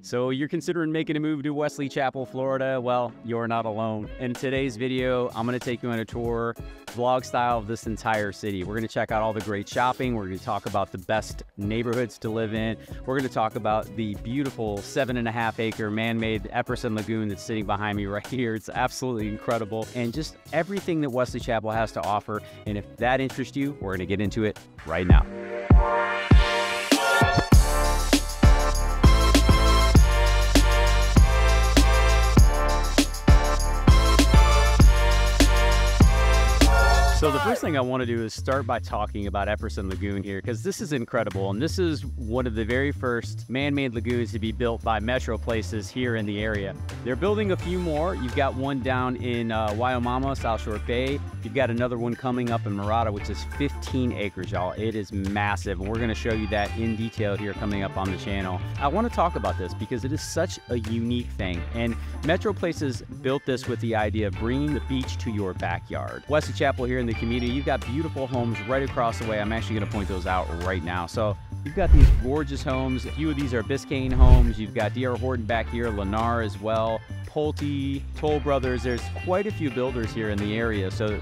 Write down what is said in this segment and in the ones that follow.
So you're considering making a move to Wesley Chapel, Florida? Well, you're not alone. In today's video, I'm gonna take you on a tour, vlog style of this entire city. We're gonna check out all the great shopping. We're gonna talk about the best neighborhoods to live in. We're gonna talk about the beautiful seven and a half acre man-made Epperson Lagoon that's sitting behind me right here. It's absolutely incredible. And just everything that Wesley Chapel has to offer. And if that interests you, we're gonna get into it right now. So the first thing I want to do is start by talking about Epperson Lagoon here because this is incredible and this is one of the very first man-made lagoons to be built by Metro Places here in the area. They're building a few more. You've got one down in uh, Wimauma, South Shore Bay. You've got another one coming up in Mirada, which is 15 acres, y'all. It is massive and we're going to show you that in detail here coming up on the channel. I want to talk about this because it is such a unique thing and Metro Places built this with the idea of bringing the beach to your backyard. Wesley Chapel here in the community. You've got beautiful homes right across the way. I'm actually going to point those out right now. So you've got these gorgeous homes. A few of these are Biscayne homes. You've got D.R. Horton back here, Lennar as well. Pulte, Toll Brothers. There's quite a few builders here in the area, so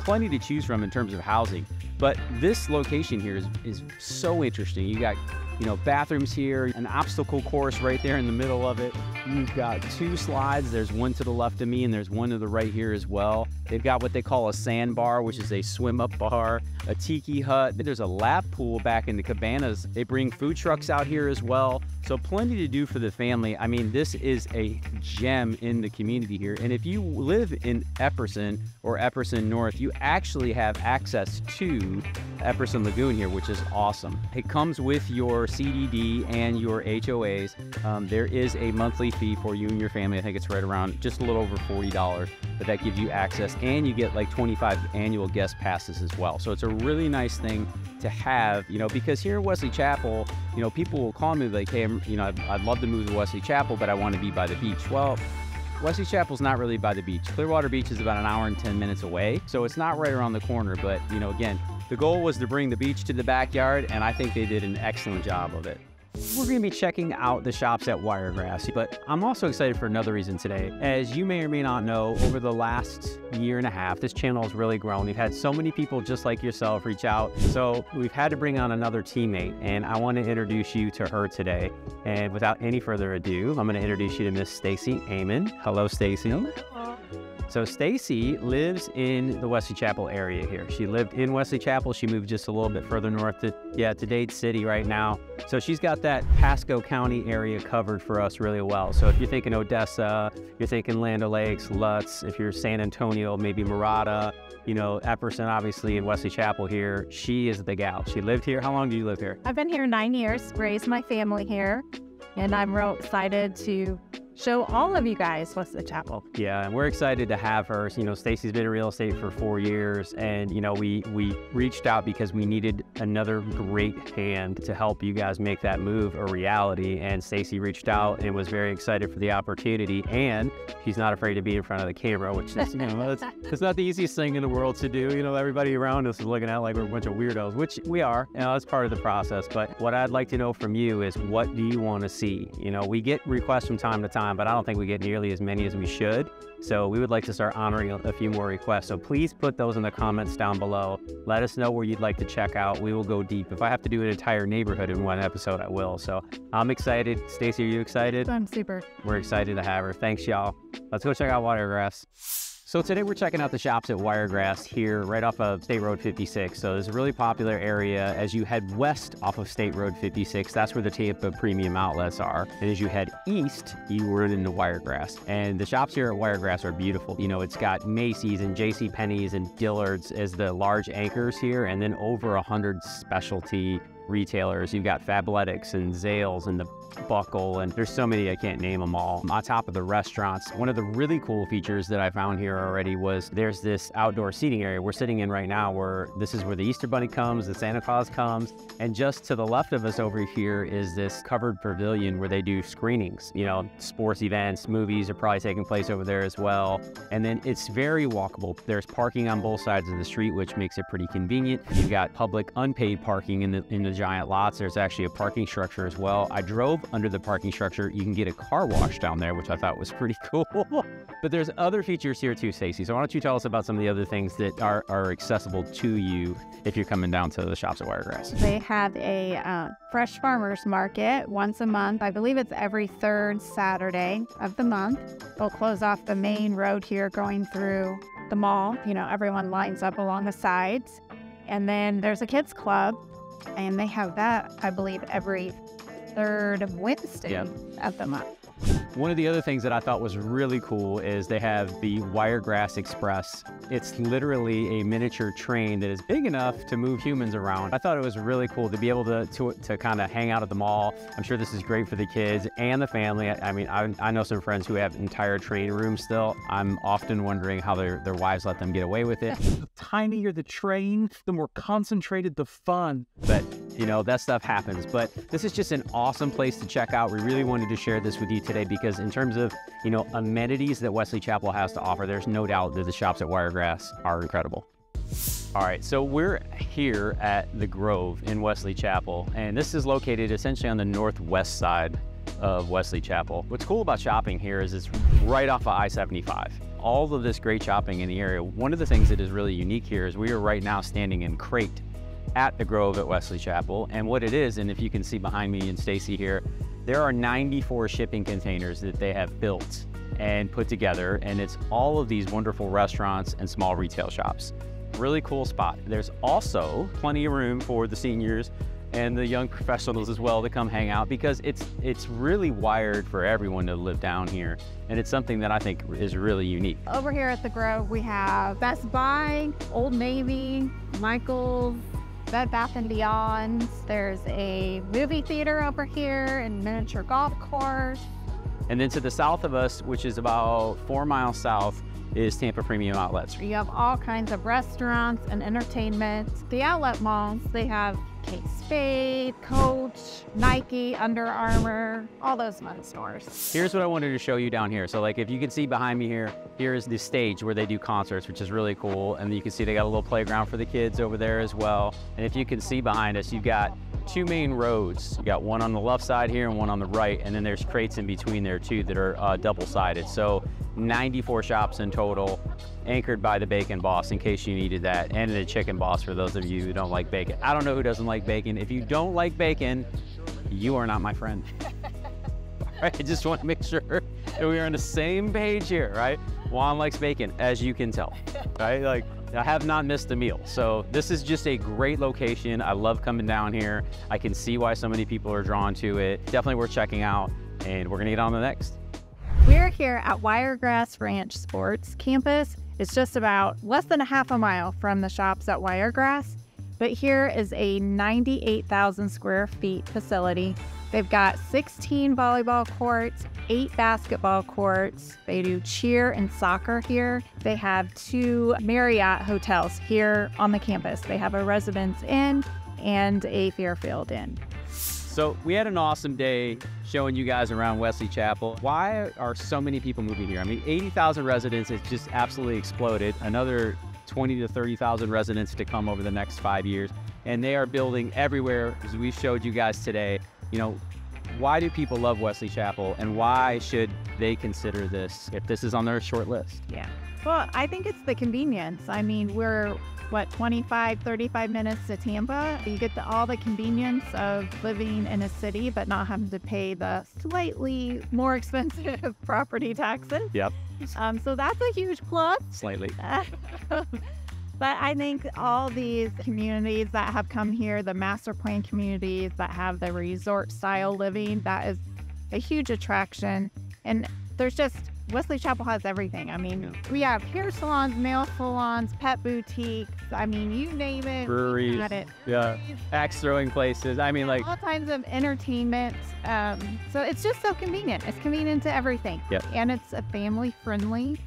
plenty to choose from in terms of housing. But this location here is, is so interesting. You got you know, bathrooms here, an obstacle course right there in the middle of it. You've got two slides. There's one to the left of me and there's one to the right here as well. They've got what they call a sandbar, which is a swim up bar, a tiki hut. There's a lap pool back in the cabanas. They bring food trucks out here as well. So plenty to do for the family. I mean, this is a gem in the community here. And if you live in Epperson or Epperson North, you actually have access to Epperson Lagoon here, which is awesome. It comes with your CDD and your HOAs. Um, there is a monthly fee for you and your family. I think it's right around just a little over $40, but that gives you access and you get like 25 annual guest passes as well. So it's a really nice thing to have, you know, because here at Wesley Chapel, you know, people will call me like, hey, I'm, you know, I'd, I'd love to move to Wesley Chapel, but I want to be by the beach. Well, Wesley Chapel's not really by the beach. Clearwater Beach is about an hour and 10 minutes away, so it's not right around the corner. But, you know, again, the goal was to bring the beach to the backyard, and I think they did an excellent job of it. We're going to be checking out the shops at Wiregrass, but I'm also excited for another reason today. As you may or may not know, over the last year and a half, this channel has really grown. We've had so many people just like yourself reach out, so we've had to bring on another teammate, and I want to introduce you to her today. And without any further ado, I'm going to introduce you to Miss Stacy Amon. Hello, Stacy. So Stacy lives in the Wesley Chapel area here. She lived in Wesley Chapel. She moved just a little bit further north to yeah to Dade City right now. So she's got that Pasco County area covered for us really well. So if you're thinking Odessa, you're thinking Land O'Lakes, Lutz. If you're San Antonio, maybe Mirada. You know, Epperson, obviously, in Wesley Chapel here. She is the gal. She lived here. How long do you live here? I've been here nine years, raised my family here, and I'm real excited to show all of you guys Wesley Chapel. Yeah, and we're excited to have her. You know, Stacy's been in real estate for four years, and you know, we we reached out because we needed another great hand to help you guys make that move a reality. And Stacy reached out and was very excited for the opportunity, and she's not afraid to be in front of the camera, which is you know, it's, it's not the easiest thing in the world to do. You know, everybody around us is looking at like we're a bunch of weirdos, which we are. You know, that's part of the process. But what I'd like to know from you is what do you want to see? You know, we get requests from time to time time, but I don't think we get nearly as many as we should. So we would like to start honoring a, few more requests. So please put those in the comments down below. Let us know where you'd like to check out. We will go deep. If I have to do an entire neighborhood in one episode, I will. So I'm excited. Stacy, are you excited? I'm super. We're excited to have her. Thanks, y'all. Let's go check out Wiregrass. So today we're checking out the shops at Wiregrass here right off of State Road 56. So it's a really popular area as you head west off of State Road 56. That's where the Tampa premium outlets are. And as you head east, you run into Wiregrass. And the shops here at Wiregrass are beautiful. You know, it's got Macy's and J.C. Penney's and Dillard's as the large anchors here, and then over a hundred specialty retailers. You've got Fabletics and Zales and the Buckle, and there's so many I can't name them all. On top of the restaurants, one of the really cool features that I found here already was there's this outdoor seating area we're sitting in right now where this is where the Easter Bunny comes, the Santa Claus comes, and just to the left of us over here is this covered pavilion where they do screenings. You know, sports events, movies are probably taking place over there as well. And then it's very walkable. There's parking on both sides of the street, which makes it pretty convenient. You've got public unpaid parking in the in the giant lots, there's actually a parking structure as well. I drove under the parking structure. You can get a car wash down there, which I thought was pretty cool. but there's other features here too, Stacy. So why don't you tell us about some of the other things that are, are accessible to you if you're coming down to the shops at Wiregrass? They have a uh, fresh farmers market once a month. I believe it's every third Saturday of the month. They'll close off the main road here going through the mall. You know, everyone lines up along the sides. And then there's a kids club, and they have that, I believe, every third Wednesday Yep. of the month. One of the other things that I thought was really cool is they have the Wiregrass Express. It's literally a miniature train that is big enough to move humans around. I thought it was really cool to be able to to, to kind of hang out at the mall. I'm sure this is great for the kids and the family. I, I mean, I, I know some friends who have entire train rooms still. I'm often wondering how their, their wives let them get away with it. The tinier the train, the more concentrated the fun. but you know that stuff happens. But this is just an awesome place to check out. We really wanted to share this with you today because in terms of you know amenities that wesley chapel has to offer there's no doubt that the shops at wiregrass are incredible. All right so we're here at the grove in wesley chapel and this is located essentially on the northwest side of wesley chapel. What's cool about shopping here is it's right off of i-75 all of this great shopping in the area one of the things that is really unique here is we are right now standing in Krate at the Grove at Wesley Chapel. And what it is, and if you can see behind me and Stacy here, there are 94 shipping containers that they have built and put together, and it's all of these wonderful restaurants and small retail shops. Really cool spot. There's also plenty of room for the seniors and the young professionals as well to come hang out because it's it's really wired for everyone to live down here and it's something that I think is really unique. Over here at the Grove, we have Best Buy, Old Navy, Michael's, Bed Bath and Beyond. There's a movie theater over here and miniature golf course. And then to the south of us, which is about 4 miles south, is Tampa Premium Outlets. You have all kinds of restaurants and entertainment. The outlet malls, they have Kate Spade, Coach, Nike, Under Armour, all those fun stores. Here's what I wanted to show you down here. So like if you can see behind me here, here's the stage where they do concerts, which is really cool. And you can see they got a little playground for the kids over there as well. And if you can see behind us, you've got two main roads. You got one on the left side here and one on the right. And then there's crates in between there too that are uh, double sided. So 94 shops in total, anchored by the Bacon Boss in case you needed that, and the Chicken Boss for those of you who don't like bacon. I don't know who doesn't like bacon. If you don't like bacon, you are not my friend. All right, I just want to make sure we are on the same page here, right? Juan likes bacon, as you can tell, right? Like, I have not missed a meal. So this is just a great location. I love coming down here. I can see why so many people are drawn to it. Definitely worth checking out, and we're gonna get on to the next. We're here at Wiregrass Ranch Sports Campus. It's just about less than a half a mile from the shops at Wiregrass. But here is a 98,000 square feet facility. They've got 16 volleyball courts, eight basketball courts. They do cheer and soccer here. They have two Marriott hotels here on the campus. They have a Residence Inn and a Fairfield Inn. So we had an awesome day showing you guys around Wesley Chapel. Why are so many people moving here? I mean, 80,000 residents has just absolutely exploded. Another 20 to 30,000 residents to come over the next five years. And they are building everywhere, as we showed you guys today. You know, why do people love Wesley Chapel and why should they consider this if this is on their short list? Yeah. Well, I think it's the convenience. I mean, we're what 25 35 minutes to Tampa. You get the, all the convenience of living in a city but not having to pay the slightly more expensive property taxes. Yep, Um, so that's a huge plus. slightly. but I think all these communities that have come here, the master plan communities that have the resort style living, that is a huge attraction. And there's just Wesley Chapel has everything. I mean, we have hair salons, nail salons, pet boutiques. I mean, you name it, Breweries. got it. Yeah, axe throwing places. I mean, like, all kinds of entertainment. Um, so it's just so convenient. It's convenient to everything. Yep. And it's a family friendly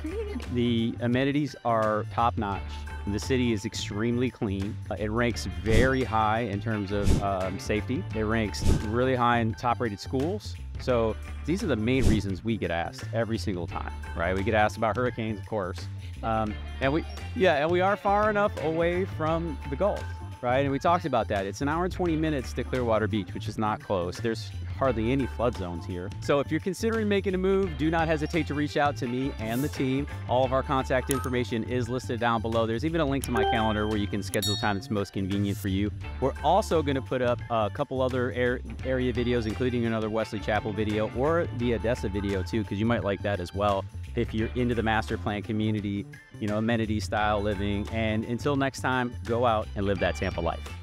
community. The amenities are top notch. The city is extremely clean. Uh, It ranks very high in terms of um, safety. It ranks really high in top rated schools. So these are the main reasons we get asked every single time, right? We get asked about hurricanes, of course. Um, and we, yeah, and we are far enough away from the Gulf. right? And we talked about that. It's an hour and 20 minutes to Clearwater Beach, which is not close. There's hardly any flood zones here. So if you're considering making a move, do not hesitate to reach out to me and the team. All of our contact information is listed down below. There's even a link to my calendar where you can schedule time that's most convenient for you. We're also going to put up a couple other area videos, including another Wesley Chapel video or the Odessa video too, because you might like that as well if you're into the master plan community, you know, amenity style living. And until next time, go out and live that Tampa life.